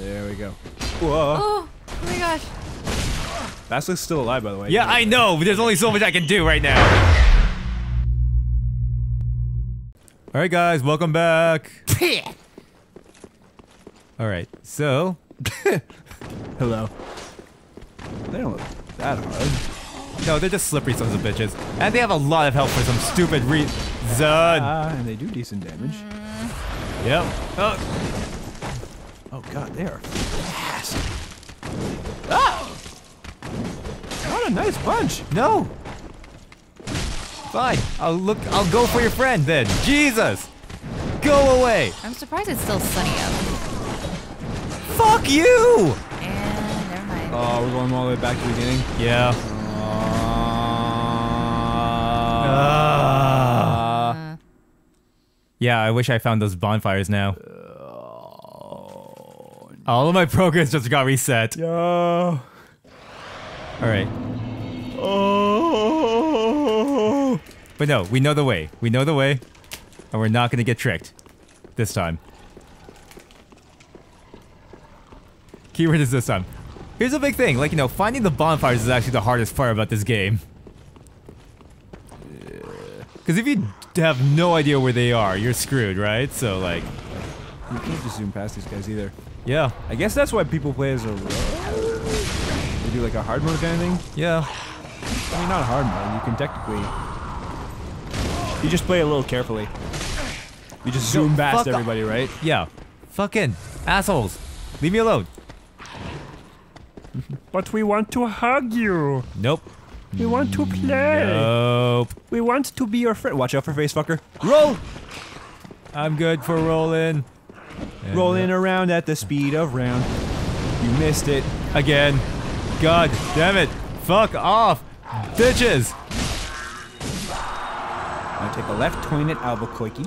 There we go. Whoa. Oh, oh my gosh. Basilisk's still alive, by the way. Yeah, I know. but There's only so much I can do right now. All right, guys, welcome back. All right, so Hello. They don't look that hard. no, they're just slippery sons of bitches, and they have a lot of health for some stupid reason. Ah, and they do decent damage. Yep. Oh, Oh god, they are fast. Ah! What a nice bunch. no. Fine. I'll look. I'll go for your friend then. Jesus. Go away. I'm surprised it's still sunny out. Fuck you. And never mind. Oh, we're going all the way back to the beginning. Yeah. Ah. Uh, Yeah, I wish I found those bonfires now. All of my progress just got reset. Oh. All right. Oh. But no, we know the way. We know the way. And we're not going to get tricked. This time. Keyword is this time. Here's a big thing. Like, you know, finding the bonfires is actually the hardest part about this game. Because if you have no idea where they are, you're screwed, right? So, like, You can't just zoom past these guys either. Yeah. I guess that's why people play as a. They do like a hard mode kind of thing. Yeah. I mean, not a hard mode. You can technically. You just play a little carefully. You just zoom past everybody, right? Yeah. Fucking assholes. Leave me alone. But we want to hug you. Nope. We want to play. Nope. We want to be your friend. Watch out for face fucker. Roll! I'm good for rolling. And, Rolling uh, around at the speed of round. You missed it. Again. God damn it. Fuck off. Bitches. Now take a left turn at Albuquerque.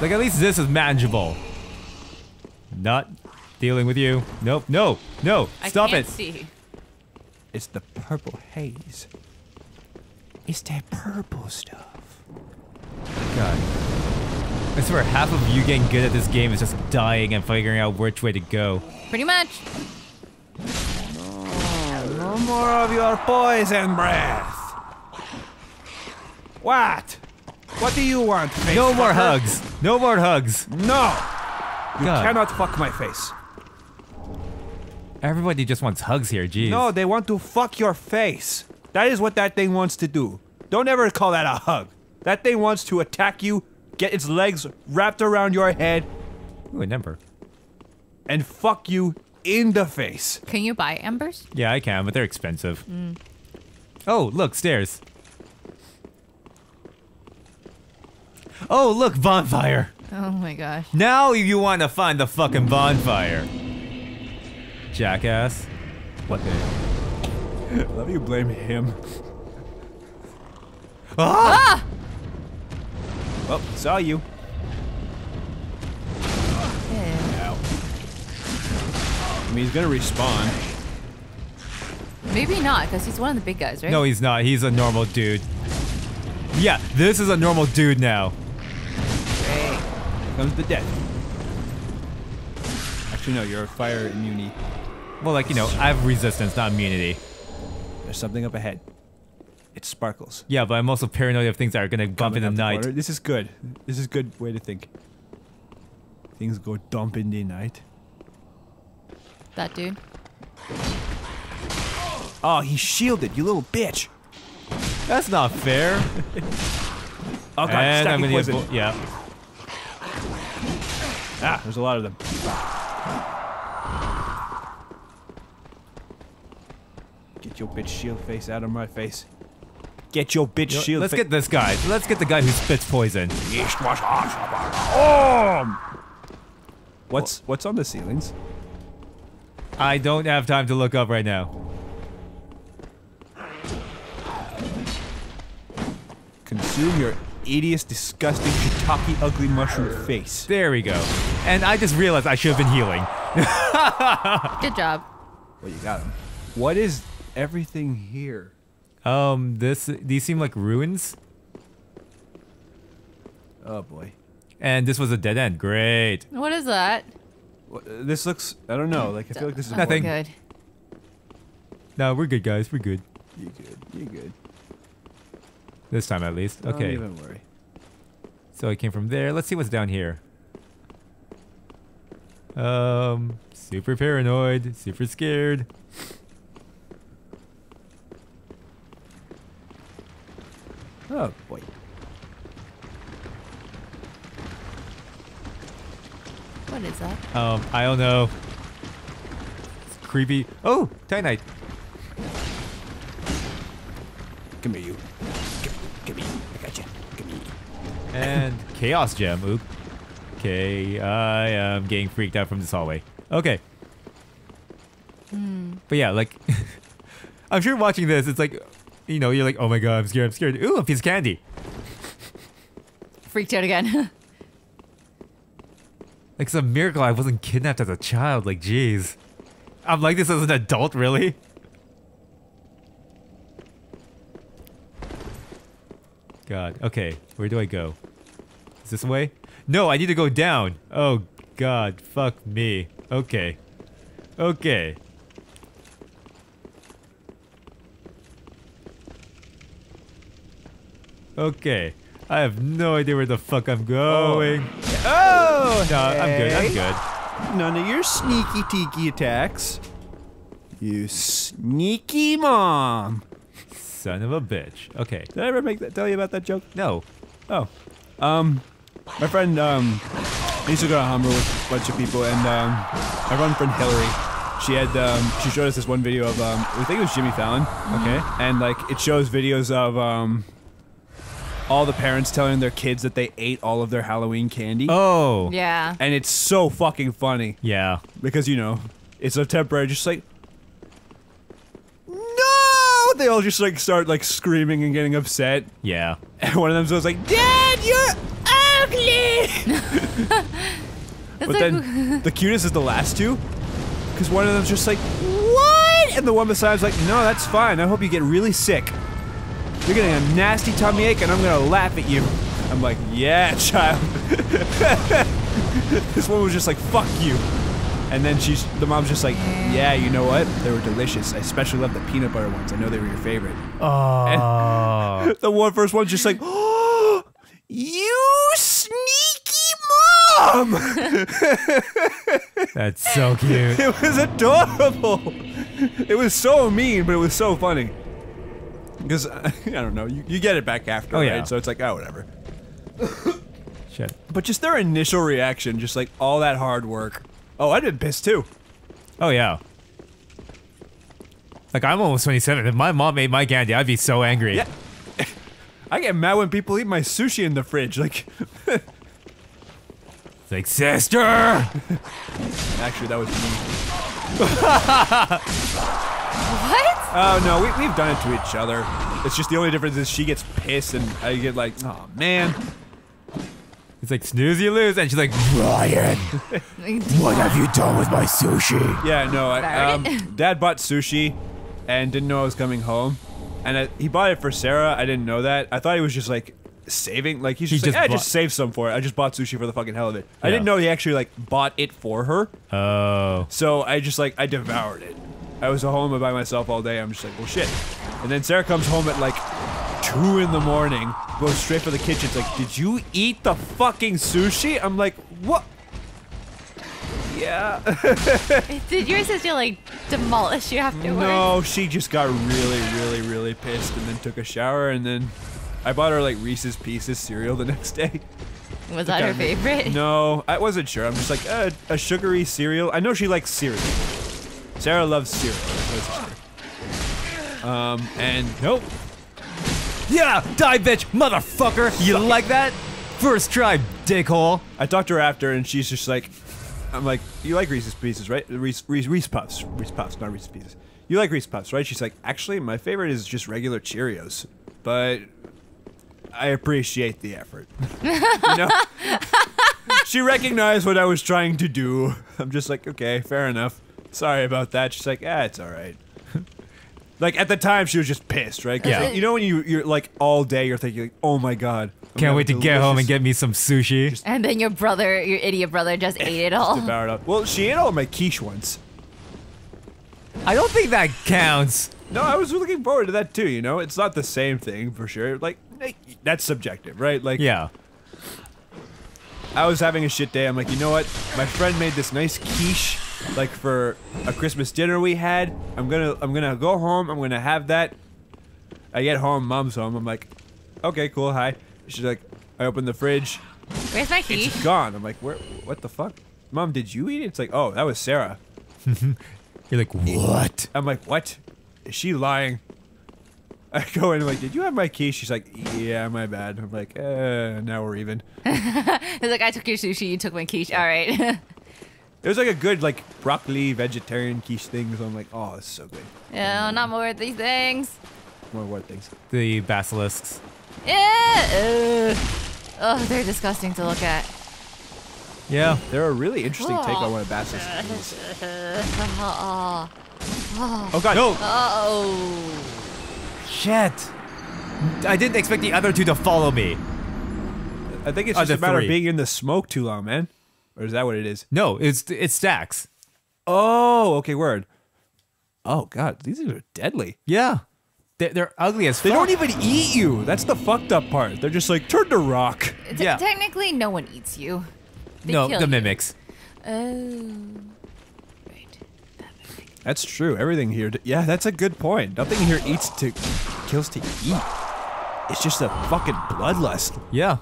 Like, at least this is manageable. Not dealing with you. Nope. No. No. I Stop can't it. see. It's the purple haze. It's that purple stuff. God. I swear, half of you getting good at this game is just dying and figuring out which way to go. Pretty much. No more of your poison breath. What? What do you want, face No more hugs. No more hugs. No. You God. cannot fuck my face. Everybody just wants hugs here, jeez. No, they want to fuck your face. That is what that thing wants to do. Don't ever call that a hug. That thing wants to attack you, get its legs wrapped around your head, Ooh, a number. and fuck you in the face. Can you buy embers? Yeah, I can, but they're expensive. Oh, look, stairs. Oh, look, bonfire. Oh my gosh. Now you want to find the fucking bonfire. Jackass. What the? Love you blame him. Ah! Oh, saw you. Yeah. I mean, he's gonna respawn. Maybe not, because he's one of the big guys, right? No, he's not. He's a normal dude. Yeah, this is a normal dude now. Great. Here comes the death. Actually, no, you're a fire immunity. Well, like, you know, I have resistance, not immunity. There's something up ahead. It sparkles. Yeah, but I'm also paranoid of things that are gonna bump in the night. corner. This is good. This is a good way to think. Things go dump in the night. That dude. Oh, he's shielded, you little bitch. That's not fair. Oh god, and I'm gonna poison. use bo- yeah. Ah, there's a lot of them. Get your bitch shield face out of my face. Get your bitch You know, shield let's fa- get this guy. Let's get the guy who spits poison. What's what's on the ceilings? I don't have time to look up right now. Consume your hideous, disgusting, shiitake, ugly mushroom face. There we go. And I just realized I should have been healing. Good job. Well, you got him. What is everything here? Um, this these seem like ruins, Oh boy. and this was a dead end. Great. What is that? Wh- This looks. I don't know. Like I feel like this is Oh, Nothing. Good. No, we're good, guys. We're good. You good? You good? This time, at least. Don't Okay. even worry. So I came from there. Let's see what's down here. Um, super paranoid, super scared. Oh boy. What is that? Um, I don't know. It's creepy. Oh, Titanite. Come here, you. Come, come here. I got you. Come here. And Chaos Gem. Oop. Okay, I am getting freaked out from this hallway. Okay. Hmm. But yeah, like, I'm sure watching this, it's like, you know, you're like, oh my god, I'm scared, I'm scared. Ooh, a piece of candy. Freaked out again. Like, it's a miracle I wasn't kidnapped as a child. Like, jeez. I'm like this as an adult, really? God. Okay, where do I go? Is this way? No, I need to go down. Oh, God. Fuck me. Okay. Okay. Okay. I have no idea where the fuck I'm going. Oh! No, I'm good. I'm good. None of your sneaky tiki attacks. You sneaky mom. Son of a bitch. Okay. Did I ever make that? Tell you about that joke? No. Oh, um, my friend um, I used to go to Humber with a bunch of people, and um, my one friend Hillary, she had um, she showed us this one video of um, I think it was Jimmy Fallon. Okay. and like it shows videos of um, all the parents telling their kids that they ate all of their Halloween candy. Oh. yeah. And it's so fucking funny Yeah. because you know it's a temporary, just like. No! They all just like start like screaming and getting upset. Yeah. And one of them was like, Dad, you're ugly! But like- then the cutest is the last two. Because one of them's just like, What? And the one beside besides like, No, that's fine. I hope you get really sick. You're getting a nasty tummy ache and I'm gonna laugh at you. I'm like, Yeah, child. this one was just like, Fuck you. And then she's, the mom's just like, Yeah, you know what? They were delicious. I especially love the peanut butter ones. I know they were your favorite. Oh. The one first one's just like, oh, you sneaky mom! That's so cute. It was adorable. It was so mean, but it was so funny. Because I don't know, you, you get it back after, Oh, right? yeah. So it's like, oh, whatever. Shit. But just their initial reaction, just like all that hard work. Oh, I'd been pissed too. Oh yeah. Like I'm almost 27. If my mom ate my candy, I'd be so angry. Yeah. I get mad when people eat my sushi in the fridge. Like, like sister. actually, that was me. What? Oh no, we, we've done it to each other. It's just the only difference is she gets pissed and I get like, oh man. It's like snooze you lose, and she's like, Ryan, what have you done with my sushi? Yeah, no, I, um, Dad bought sushi and didn't know I was coming home, and I, he bought it for Sarah. I didn't know that. I thought he was just like saving, like he's He just, like, just "Eh, bought- just save some for it. I just bought sushi for the fucking hell of it. I didn't know he actually like bought it for her, Oh. so I just like I devoured it. I was at home by myself all day. I'm just like, well, shit. And then Sarah comes home at like two in the morning, goes straight for the kitchen. It's like, did you eat the fucking sushi? I'm like, what? Yeah. Did your sister like demolish you afterwards? No, she just got really, really, really pissed and then took a shower and then I bought her like Reese's Pieces cereal the next day. Was that her favorite? No, I wasn't sure. I'm just like, uh, a sugary cereal. I know she likes cereal. Sarah loves cereal. That's my sister. Um, and nope. Yeah, die, bitch, motherfucker. You like that? First try, dickhole. I talked to her after and she's just like, I'm like, you like Reese's Pieces, right? Reese, Reese, Reese Puffs. Reese Puffs, not Reese's Pieces. You like Reese Puffs, right? She's like, actually, my favorite is just regular Cheerios. But I appreciate the effort. you know? she recognized what I was trying to do. I'm just like, okay, fair enough. Sorry about that. She's like, ah, it's all right. Like at the time, she was just pissed, right? Yeah. you know when you you're like all day, you're thinking, like, "Oh my god, I'm Can't wait to get home and get me some sushi. And then your brother, your idiot brother, just ate it all. devour up." Well, she ate all my quiche once. I don't think that counts. No, I was looking forward to that too. You know, it's not the same thing for sure. Like that's subjective, right? Like, Yeah. I was having a shit day. I'm like, you know what? My friend made this nice quiche, like for a Christmas dinner we had. I'm gonna, I'm gonna go home. I'm gonna have that. I get home, mom's home. I'm like, okay, cool, hi. She's like, I open the fridge, Where's my key? it's gone. I'm like, where? What the fuck? Mom, did you eat it? It's like, oh, that was Sarah. You're like, what? I'm like, what? Is she lying? I go in, I'm like, did you have my key? She's like, yeah, my bad. I'm like, uh, now we're even. He's like, I took your sushi, you took my quiche. All right. It was like a good like broccoli vegetarian quiche thing. So I'm like, oh, it's so good. no, not more of these things. More what things? The basilisks. Yeah. Uh, ugh. Oh, they're disgusting to look at. Yeah. They're a really interesting take on what a basilisk is. Oh. Oh god, no! Oh. Shit. I didn't expect the other two to follow me. I think it's just a matter three. of being in the smoke too long, man. Or is that what it is? No, it's it's stacks. Oh, okay, word. Oh god, these things are deadly. Yeah. They're, they're ugly as They fuck. don't even eat you. That's the fucked up part. They're just like turn to rock. Te- Yeah. Technically, no one eats you. They No, kill the you. mimics. Oh. Right. That's true. Everything here. d yeah, that's a good point. Nothing here eats to kills to eat. It's just a fucking bloodlust. Yeah.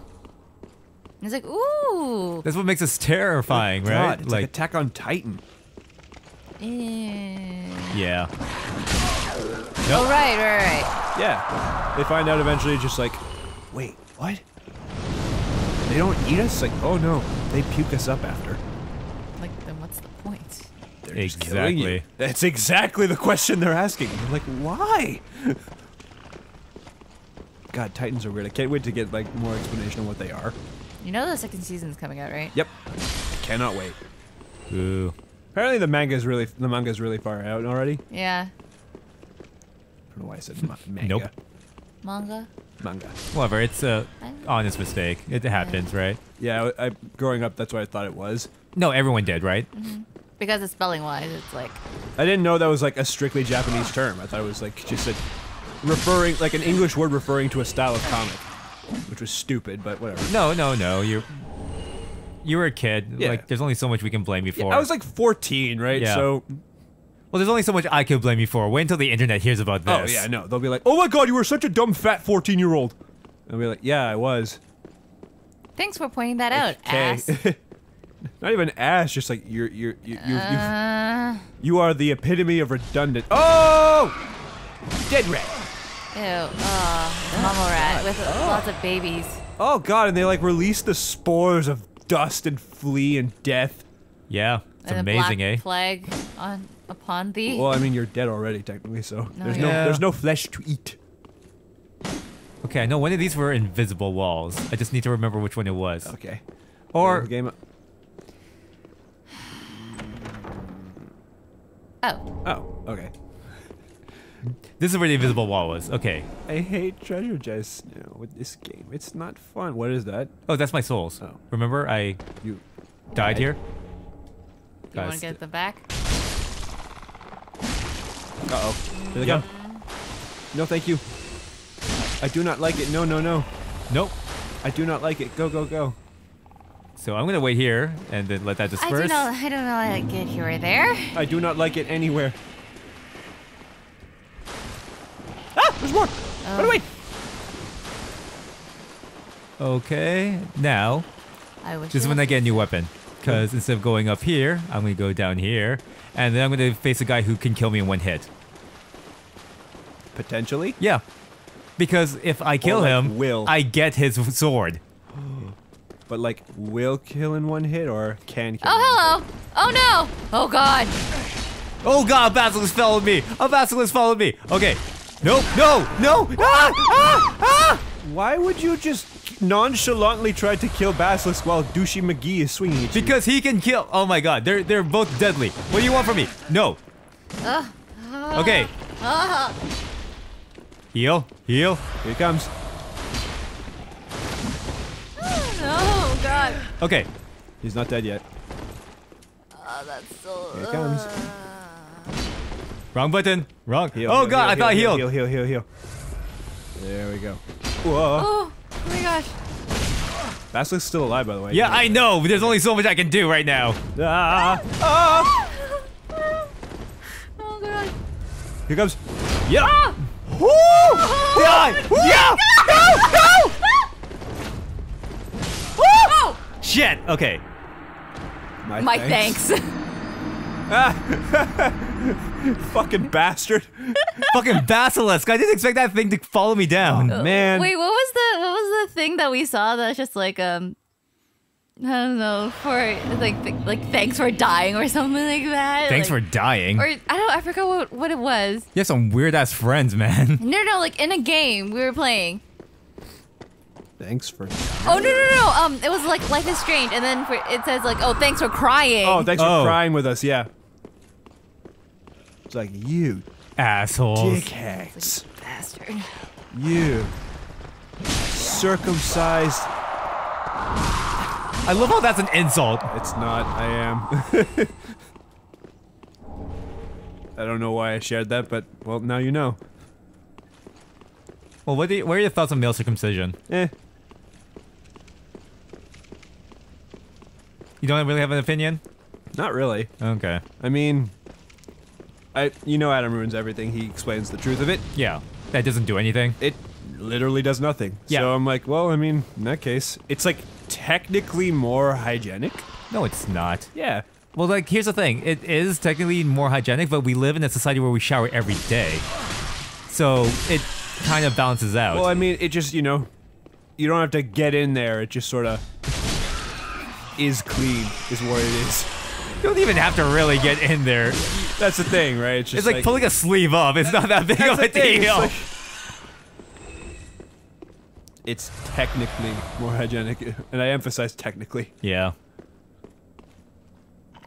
It's like, ooh. That's what makes us terrifying, right? God, it's like, Attack on Titan. Yeah. Oh, right, right, right. Yeah. They find out eventually, just like, wait, what? They don't eat us? Like, oh no, they puke us up after. Like, then what's the point? They're just killing you. Exactly. That's exactly the question they're asking. They're like, why? God, Titans are weird. I can't wait to get like more explanation on what they are. You know the second season's coming out, right? Yep. Cannot wait. Ooh. Apparently the manga is really the manga is really far out already. Yeah. I don't know why I said ma- manga. Nope. Manga. Manga. Whatever, it's a honest mistake. It happens, right? Yeah, I, I growing up, that's what I thought it was. No, everyone did, right? Mm-hmm. Because it's spelling wise, it's like, I didn't know that was like a strictly Japanese term. I thought it was like just a referring like an English word referring to a style of comic, which was stupid, but whatever. No, no, no. You you were a kid. Yeah. Like, there's only so much we can blame you for. I was like 14, right? Yeah. So, well, there's only so much I could blame you for. Wait until the internet hears about this. oh this. yeah, no, they'll be like, "Oh my god, you were such a dumb fat 14 year old." I'll be like, "Yeah, I was." thanks for pointing that out, ass. Not even ass, just like you're you're you you, you, Uh, you are the epitome of redundant. Oh, dead rat. Ew. Oh, mama rat with lots of babies. Oh god, and they like release the spores of dust and flea and death. Yeah. It's and amazing, a eh? black plague on upon thee. Well, I mean, you're dead already technically, so there's no there's no flesh to eat. Okay, I know one of these were invisible walls. I just need to remember which one it was. Okay. Or game. oh, Oh, okay. This is where the invisible wall was. Okay. I hate treasure chests now with this game. It's not fun. What is that? Oh, that's my souls. Oh. Remember, I You died Died? here. you Guys, want to get the back? Uh oh. Here they Yeah. go. No, thank you. I do not like it. No, no, no. Nope. I do not like it. Go, go, go. So I'm gonna wait here and then let that disperse. I disperse. do not. I don't know how to get here or there. I do not like it anywhere. Ah, there's more. Run away. Okay. Now, I wish. this is when I get a new weapon. Because instead of going up here, I'm gonna go down here, and then I'm gonna face a guy who can kill me in one hit. Potentially. Yeah. Because if I kill like him, will. I get his sword. But like, will kill in one hit or can kill? Oh, in one Oh hello. Oh no. Oh god. Oh god, Basilisk followed me! A Basilisk followed me! Okay. Nope, no, no! Ah! Ah! Ah! Why would you just nonchalantly try to kill Basilisk while Douchey McGee is swinging at you? Because he can kill. Oh my god, they're they're both deadly. What do you want from me? No. Okay. Ah. Heal, heal. Here he comes. Oh god. Okay. He's not dead yet. Oh, that's so. Here he comes. Wrong button. Wrong. Heal, oh heal, god, I heal, thought heal, healed. Heal, heal, heal, heal. There we go. Whoa. Oh, oh my gosh. Basilisk's still alive, by the way. Yeah, I know. but There's only so much I can do right now. Ah! Ah! Oh god. Here comes. Yeah. Ah! Woo! Die. Yeah. Oh! Shit. Okay. My thanks. Fucking bastard. Fucking basilisk. I didn't expect that thing to follow me down. Man. Wait, what was the what was the thing that we saw that's just like um I don't know for like th- like thanks for dying or something like that. Thanks like, for dying. Or I don't I forgot what what it was. You have some weird ass friends, man. No, no, like in a game we were playing. Thanks for. Oh no no no! Um, it was like Life is Strange, and then for, it says like, "Oh, thanks for crying." Oh, thanks for Oh. crying with us. Yeah. It's like you Assholes. dickheads. bastard. You circumcised. I love how that's an insult. It's not. I am. I don't know why I shared that, but well, now you know. Well, what, do you, what are your thoughts on male circumcision? Eh. You don't really have an opinion? Not really. Okay. I mean, I you know Adam ruins everything. He explains the truth of it. Yeah. That doesn't do anything. It literally does nothing. Yeah. So I'm like, well, I mean, in that case, it's like technically more hygienic. No, it's not. Yeah. Well, like, here's the thing. It is technically more hygienic, but we live in a society where we shower every day. So it kind of balances out. Well, I mean, it just you know, you don't have to get in there. It just sort of is clean, is what it is. you don't even have to really get in there. That's the thing, right? It's just It's like, pulling a sleeve up. It's not that big of a thing, it's deal. like- It's technically more hygienic, and I emphasize technically. Yeah.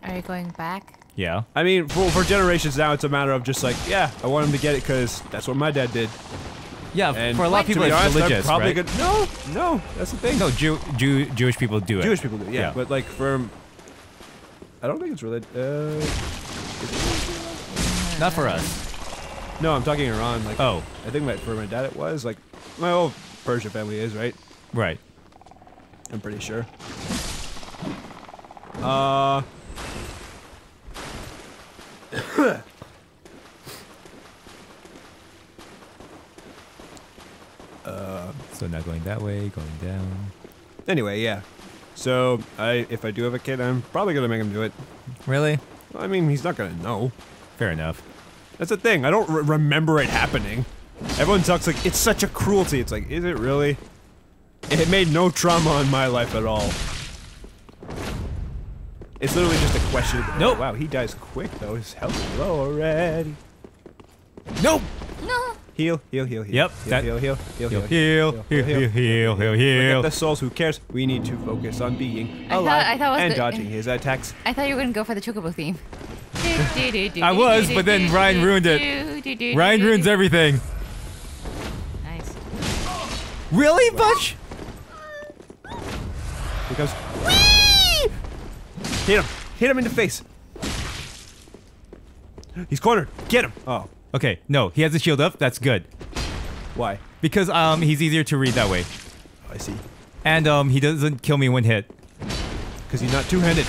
Are you going back? Yeah. I mean, for, for generations now, it's a matter of just like, yeah, I want him to get it because that's what my dad did. Yeah, And for a lot of people, it's honest, religious, probably right? gonna- no, no, that's the thing. No, Jew, Jew, Jewish people do it. Jewish people do, yeah, Yeah. But like for, I don't think it's really. Uh, Not for us. no, I'm talking Iran. Like, Oh, I think my, for my dad it was like my whole Persia family is right. right. I'm pretty sure. Uh. So now going that way, going down. Anyway, yeah. So I, if I do have a kid, I'm probably gonna make him do it. Really? I mean, he's not gonna know. Fair enough. That's the thing. I don't re- remember it happening. Everyone talks like it's such a cruelty. It's like, is it really? It made no trauma in my life at all. It's literally just a question. Of, Nope. Oh, wow, he dies quick though. His health is low already. Nope. No. Heal, heal, heal, heal. Yep, Heal, that- heal, heal, heal, Heal, heal, heal, heal, heal, heal, heal, Forget heal. the souls. Who cares? We need to focus on being I thought- alive I thought it was and the- dodging his attacks. I thought you were gonna go for the Chocobo theme. I was, but then Ryan ruined it. Ryan ruins everything. Nice. Really, Butch? Here goes. Hit him! Hit him in the face! He's cornered. Get him! Oh, Okay, no, he has a shield up. That's good why? because um he's easier to read that way, Oh, I see. and um he doesn't kill me in one hit. Because he's not two-handed.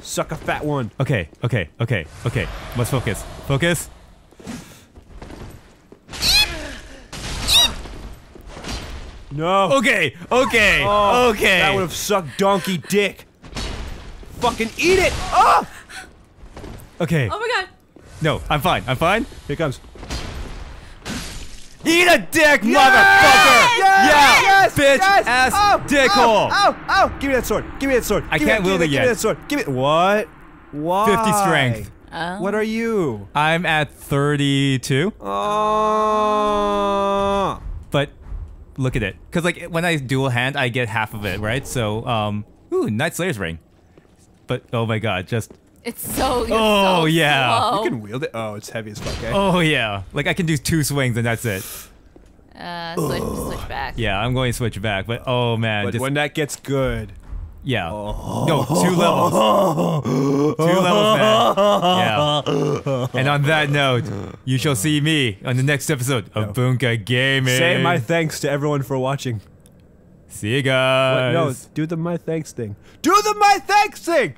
Suck a fat one. Okay, okay, okay, okay. Let's focus. Focus. No. Okay, okay, Oh, okay. That would have sucked donkey dick. Fucking eat it! Oh! Okay. Oh my god. No, I'm fine. I'm fine. Here it comes. Eat a dick, motherfucker! Yes! Yeah, Yes! bitch Yes! ass Oh! dickhole. Ow! Ow! Ow! Give me that sword. Give me that sword. I Give can't that- wield give it yet. Give me that sword. Give me What? Why? 50 strength. Oh. What are you? I'm at 32, Oh. but look at it. Cause like when I dual hand, I get half of it, right? So um, ooh, Knight Slayer's ring. But oh my god, just It's so. It's Oh, so yeah. slow. You can wield it. Oh, it's heavy as fuck. Eh? Oh yeah, like I can do two swings and that's it. Uh, switch, switch back. Yeah, I'm going to switch back, but oh man, but just, when that gets good, yeah, no, two levels, two levels, man. Yeah, and on that note, you shall see me on the next episode of Bunka Gaming. say my thanks to everyone for watching. see you What? guys. No, do the my thanks thing. Do the my thanks thing.